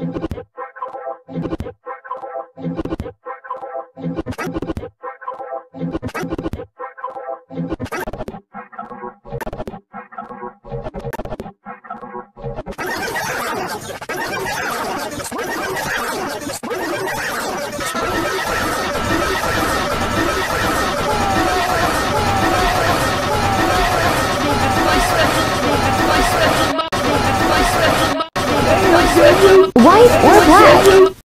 Thank you. White or black?